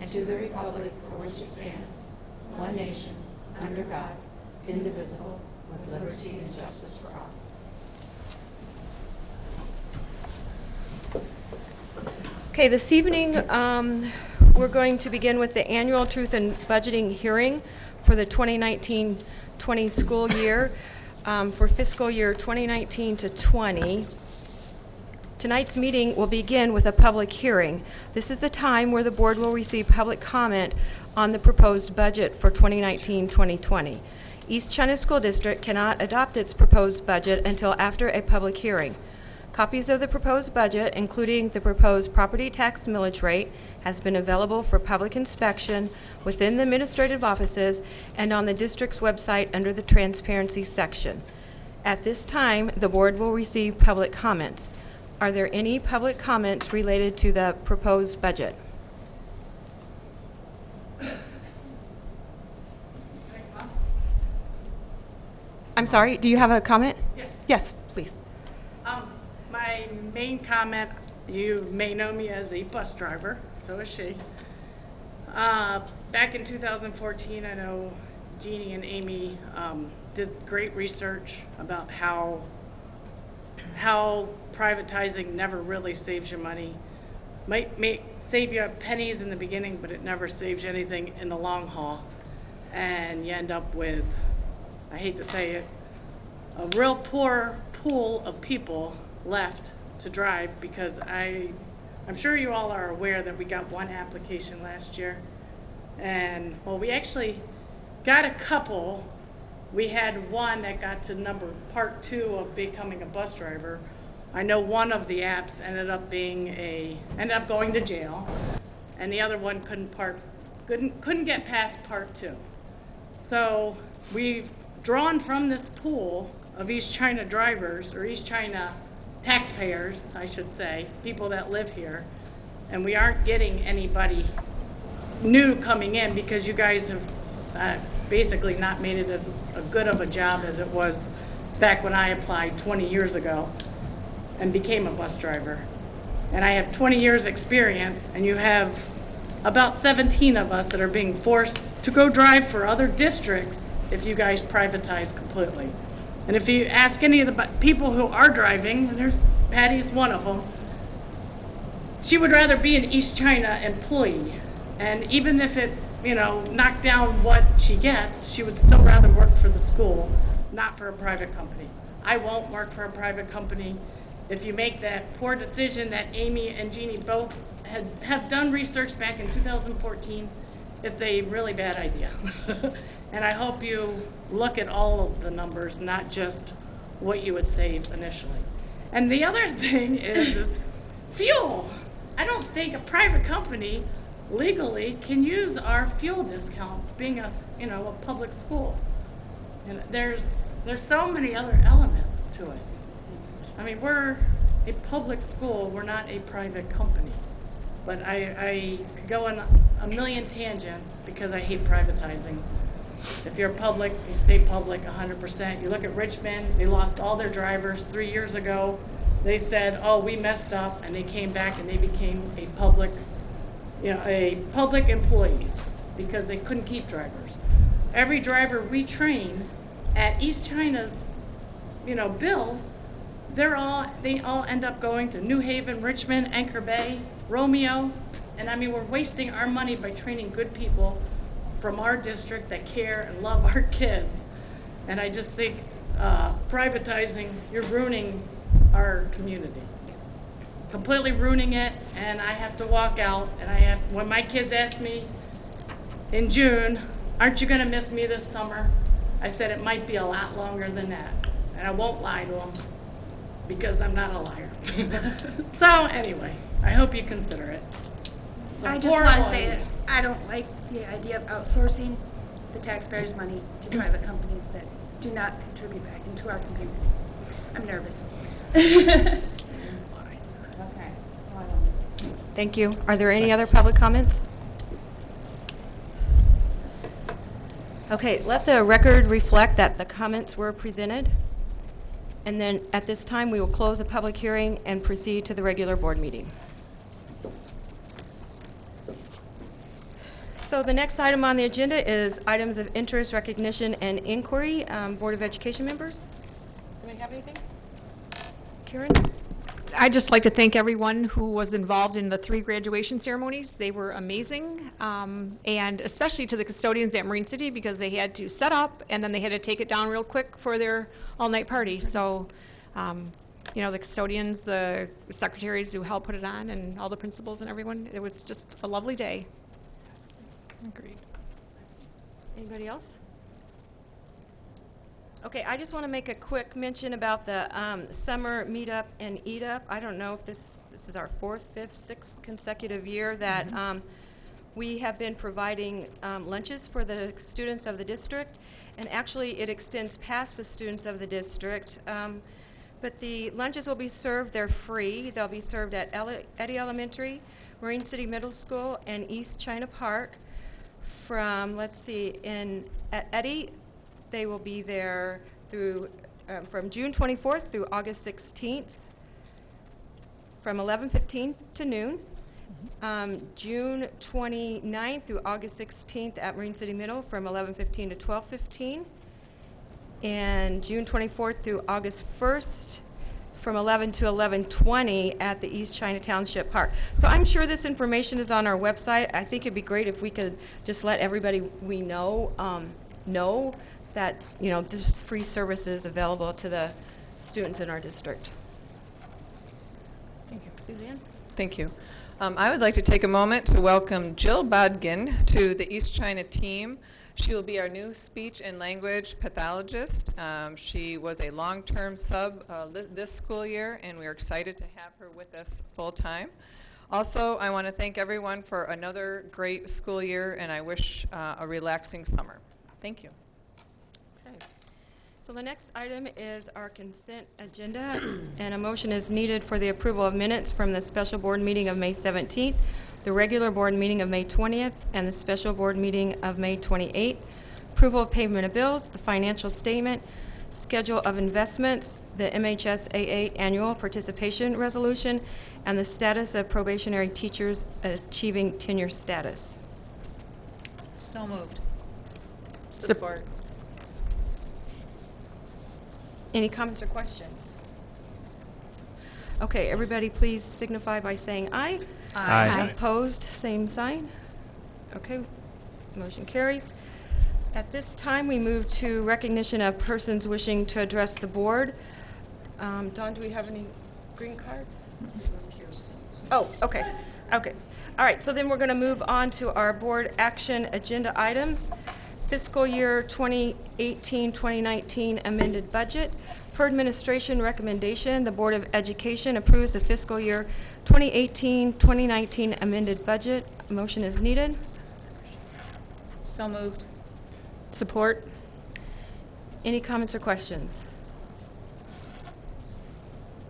and to the republic for which it stands, one nation, under God, indivisible, with liberty and justice for all. Okay, this evening, um, we're going to begin with the annual Truth and Budgeting hearing for the 2019-20 school year, um, for fiscal year 2019 to 20. Tonight's meeting will begin with a public hearing. This is the time where the board will receive public comment on the proposed budget for 2019-2020. East China School District cannot adopt its proposed budget until after a public hearing. Copies of the proposed budget, including the proposed property tax millage rate, has been available for public inspection within the administrative offices and on the district's website under the transparency section. At this time, the board will receive public comments. Are there any public comments related to the proposed budget? I'm sorry, do you have a comment? Yes. Yes, please. Um, my main comment, you may know me as a bus driver, so is she. Uh, back in 2014, I know Jeannie and Amy, um, did great research about how, how privatizing never really saves you money. Might save you pennies in the beginning, but it never saves you anything in the long haul. And you end up with, I hate to say it, a real poor pool of people left to drive because I, I'm sure you all are aware that we got one application last year. And, well, we actually got a couple. We had one that got to number, part two of becoming a bus driver. I know one of the apps ended up being a, ended up going to jail. And the other one couldn't part, couldn't, couldn't get past part two. So we've drawn from this pool of East China drivers, or East China taxpayers, I should say, people that live here, and we aren't getting anybody new coming in because you guys have uh, basically not made it as a good of a job as it was back when I applied 20 years ago and became a bus driver. And I have 20 years' experience, and you have about 17 of us that are being forced to go drive for other districts if you guys privatize completely. And if you ask any of the people who are driving, and there's Patty's one of them, she would rather be an East China employee. And even if it, you know, knocked down what she gets, she would still rather work for the school, not for a private company. I won't work for a private company. If you make that poor decision that Amy and Jeannie both had, have done research back in 2014, it's a really bad idea. And I hope you look at all of the numbers, not just what you would save initially. And the other thing is, is fuel. I don't think a private company legally can use our fuel discount, being a, you know, a public school. And there's, there's so many other elements to it. I mean, we're a public school, we're not a private company. But I, I could go on a million tangents because I hate privatizing. If you're public, you stay public hundred percent. You look at Richmond, they lost all their drivers three years ago. They said, oh, we messed up, and they came back and they became a public, you know, a public employees because they couldn't keep drivers. Every driver we train at East China's, you know, bill, they're all, they all end up going to New Haven, Richmond, Anchor Bay, Romeo. And I mean, we're wasting our money by training good people from our district that care and love our kids. And I just think uh, privatizing, you're ruining our community. Completely ruining it, and I have to walk out, and I have, when my kids ask me in June, aren't you gonna miss me this summer? I said it might be a lot longer than that, and I won't lie to them, because I'm not a liar. So anyway, I hope you consider it. It's a I just want to say that I don't like the idea of outsourcing the taxpayers' money to private companies that do not contribute back into our community. I'm nervous. Thank you. Are there any other public comments? Okay, let the record reflect that the comments were presented. And then at this time, we will close the public hearing and proceed to the regular board meeting. So the next item on the agenda is items of interest, recognition, and inquiry. Um, Board of Education members? Anybody have anything? Karen? I'd just like to thank everyone who was involved in the three graduation ceremonies. They were amazing. Um, and especially to the custodians at Marine City because they had to set up and then they had to take it down real quick for their all-night party. So, um, you know, the custodians, the secretaries who helped put it on and all the principals and everyone, it was just a lovely day. Agreed. Anybody else? Okay, I just want to make a quick mention about the um, summer meetup and eat up. I don't know if this, this is our fourth, fifth, sixth consecutive year that um, we have been providing um, lunches for the students of the district. And actually, it extends past the students of the district. Um, But the lunches will be served, they're free. They'll be served at Ele- Eddy Elementary, Marine City Middle School, and East China Park from, let's see, in, at Eddy, they will be there through, um, from June 24th through August 16th, from 11:15 to noon. Um, June 29th through August 16th at Marine City Middle, from 11:15 to 12:15. And June 24th through August 1st, from 11 to 11:20 at the East China Township Park. So I'm sure this information is on our website. I think it'd be great if we could just let everybody we know, um, know that, you know, this free service is available to the students in our district. Thank you. Suzanne? Thank you. Um, I would like to take a moment to welcome Jill Bodkin to the East China team. She will be our new speech and language pathologist. Um, she was a long-term sub uh, li- this school year, and we are excited to have her with us full-time. Also, I want to thank everyone for another great school year, and I wish uh, a relaxing summer. Thank you. Okay. So the next item is our consent agenda, and a motion is needed for the approval of minutes from the special board meeting of May 17th, the regular board meeting of May 20th, and the special board meeting of May 28th. Approval of payment of bills, the financial statement, schedule of investments, the MHSAA annual participation resolution, and the status of probationary teachers achieving tenure status. So moved. Support. Any comments or questions? Okay, everybody please signify by saying aye. Aye. Opposed, same sign. Okay, motion carries. At this time, we move to recognition of persons wishing to address the board. Um, Dawn, do we have any green cards? Oh, okay, okay. All right, so then we're going to move on to our board action agenda items. Fiscal year 2018-2019 amended budget. Per administration recommendation, the Board of Education approves the fiscal year 2018-2019 amended budget. A Motion is needed. So moved. Support. Any comments or questions?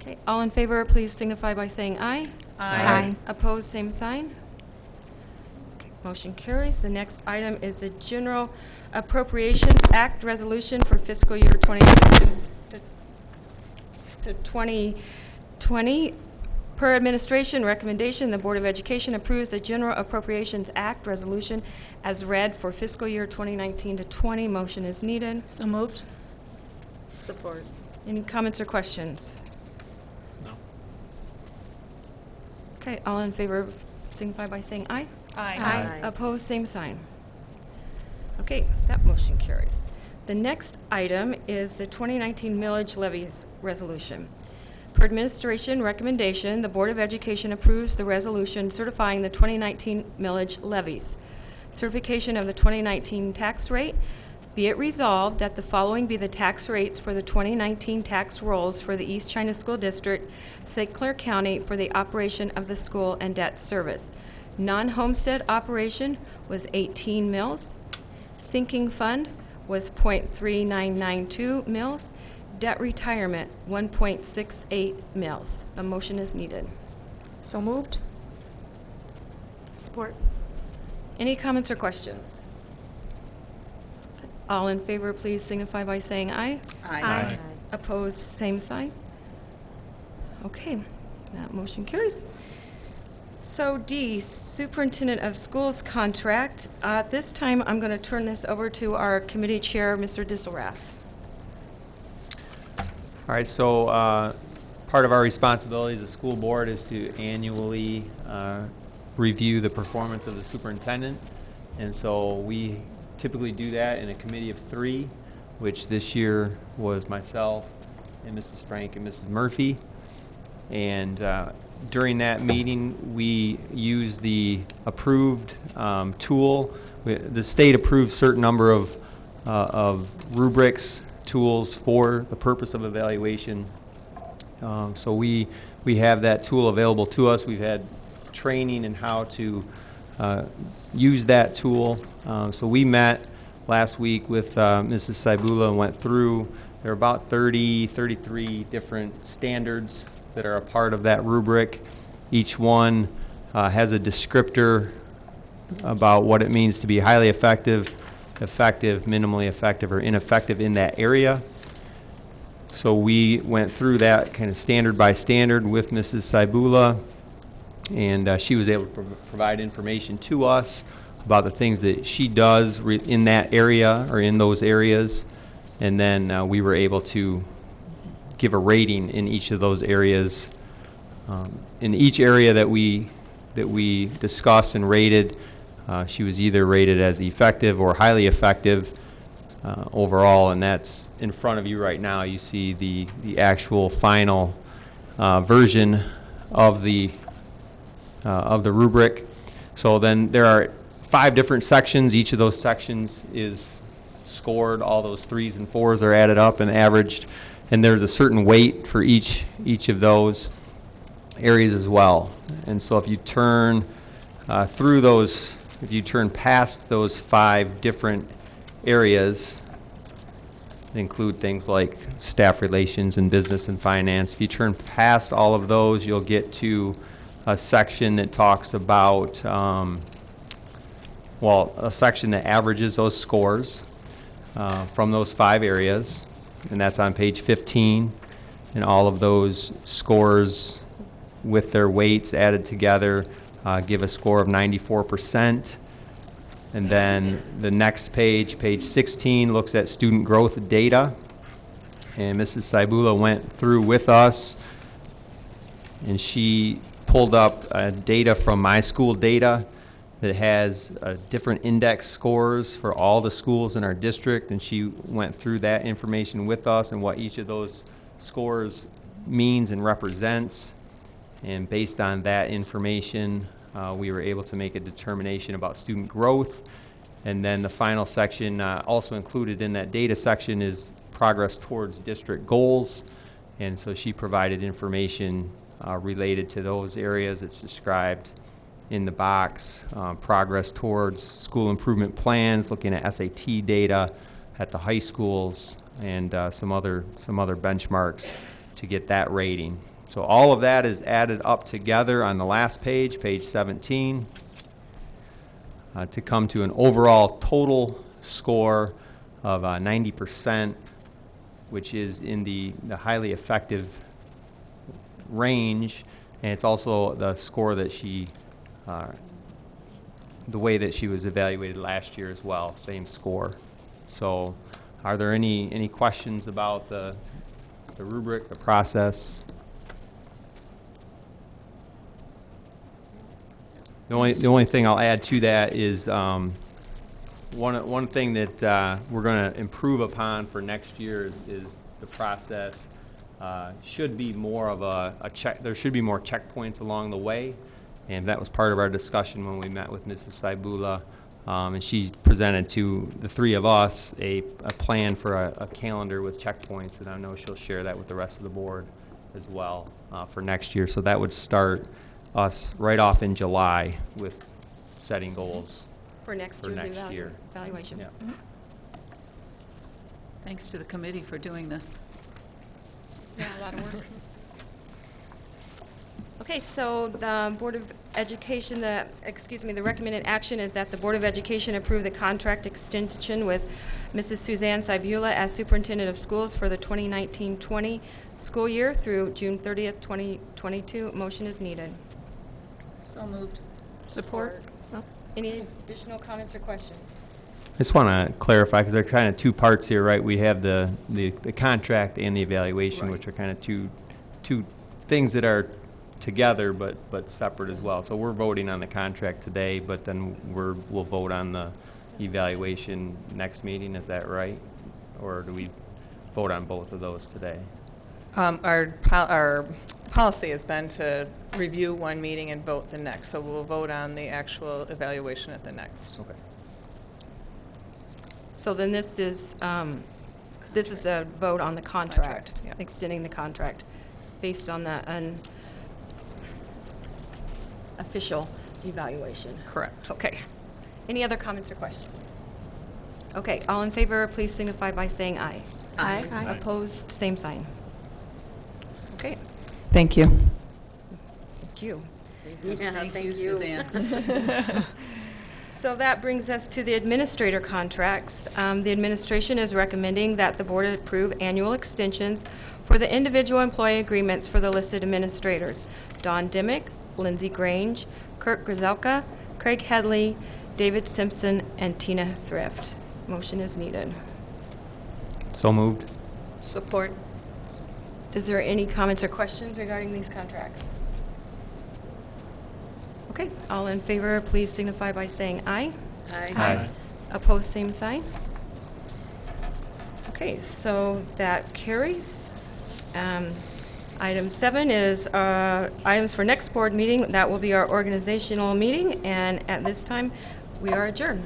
Okay, all in favor, please signify by saying aye. Aye. Opposed, same sign. Okay, Motion carries. The next item is the General Appropriations Act Resolution for fiscal year 2019 to to 2020. Per administration recommendation, the Board of Education approves the General Appropriations Act Resolution as read for fiscal year 2019 to 20. Motion is needed. So moved. Support. Any comments or questions? No. Okay, all in favor signify by saying aye. Aye. Aye. Opposed, same sign. Okay, that motion carries. The next item is the 2019 millage levies resolution. Per administration recommendation, the Board of Education approves the resolution certifying the 2019 millage levies. Certification of the 2019 tax rate. Be it resolved that the following be the tax rates for the 2019 tax rolls for the East China School District, St. Clair County, for the operation of the school and debt service. Non-homestead operation was 18 mills. Sinking fund was .3992 mills. Debt retirement, 1.68 mills. A motion is needed. So moved. Support. Any comments or questions? All in favor, please signify by saying aye. Aye. Opposed, same sign. Okay, that motion carries. So D, Superintendent of Schools contract. Uh, At this time, I'm going to turn this over to our committee chair, Mr. Disselrath. All right, so uh, part of our responsibility as a school board is to annually uh, review the performance of the superintendent. And so we typically do that in a committee of three, which this year was myself and Mrs. Frank and Mrs. Murphy. And uh, during that meeting, we use the approved um, tool. We- The state approved certain number of, uh, of rubrics, tools for the purpose of evaluation. Um, So we, we have that tool available to us. We've had training in how to uh, use that tool. Uh, So we met last week with uh, Mrs. Sibula and went through, there are about 30, 33 different standards that are a part of that rubric. Each one uh, has a descriptor about what it means to be highly effective, effective, minimally effective, or ineffective in that area. So we went through that kind of standard by standard with Mrs. Sibula, and uh, she was able to prov- provide information to us about the things that she does in that area or in those areas. And then uh, we were able to give a rating in each of those areas. Um, in each area that we that we discussed and rated, uh, she was either rated as effective or highly effective uh, overall, and that's in front of you right now. You see the the actual final uh, version of the uh, of the rubric. So then there are five different sections. Each of those sections is scored. All those threes and fours are added up and averaged, and there's a certain weight for each each of those areas as well. And so if you turn uh, through those, if you turn past those five different areas, include things like staff relations and business and finance. If you turn past all of those, you'll get to a section that talks about, um, well, a section that averages those scores uh, from those five areas, and that's on page 15. And all of those scores with their weights added together uh, give a score of 94%. And then the next page, page 16, looks at student growth data. And Mrs. Sibula went through with us, and she pulled up uh, data from MI School Data that has uh, different index scores for all the schools in our district, and she went through that information with us and what each of those scores means and represents. And based on that information, uh, we were able to make a determination about student growth. And then the final section, uh, also included in that data section, is progress towards district goals. And so she provided information uh, related to those areas. It's described in the box, uh, progress towards school improvement plans, looking at SAT data at the high schools, and uh, some other some other benchmarks to get that rating. So all of that is added up together on the last page, page 17, uh, to come to an overall total score of uh, 90%, which is in the, the highly effective range, and it's also the score that she, uh, the way that she was evaluated last year as well, same score. So, are there any, any questions about the, the rubric, the process? The only, the only thing I'll add to that is, um, one, one thing that, uh, we're gonna improve upon for next year is, is the process. Uh, should be more of a, a check, there should be more checkpoints along the way. And that was part of our discussion when we met with Mrs. Sibula. Um, and she presented to the three of us a, a plan for a, a calendar with checkpoints, and I know she'll share that with the rest of the board as well, uh, for next year. So that would start us right off in July with setting goals. For next For year's next evalu- year. evaluation. Yeah. Thanks to the committee for doing this. Yeah, a lot of work. Okay, so the Board of Education, the, excuse me, the recommended action is that the Board of Education approve the contract extension with Mrs. Suzanne Sibula as Superintendent of Schools for the 2019-20 school year through June 30th, 2022. Motion is needed. So moved. Support. Oh. Any additional comments or questions? I just want to clarify, because there are kind of two parts here, right? We have the, the the contract and the evaluation, which are kind of two, two things that are together, but, but separate as well. So we're voting on the contract today, but then we're, we'll vote on the evaluation next meeting, is that right? Or do we vote on both of those today? Um, Our, pol- our policy has been to review one meeting and vote the next, so we'll vote on the actual evaluation at the next. Okay. So then this is, um, this is a vote on the contract, Contract, yeah. extending the contract based on that. un- official evaluation. Correct. Okay. Any other comments or questions? Okay, all in favor, please signify by saying aye. Aye. Aye. Opposed, same sign. Okay, Thank you. thank you. Thank you, Suzanne. So that brings us to the administrator contracts. Um, The administration is recommending that the board approve annual extensions for the individual employee agreements for the listed administrators. Don Dimick, Lindsay Grange, Kirk Grizelka, Craig Headley, David Simpson, and Tina Thrift. Motion is needed. So moved? Support. Is there any comments or questions regarding these contracts? Okay, all in favor, please signify by saying aye. Aye. Opposed, same sign. Okay, so that carries. Um, Item seven is uh, items for next board meeting. That will be our organizational meeting, and at this time, we are adjourned.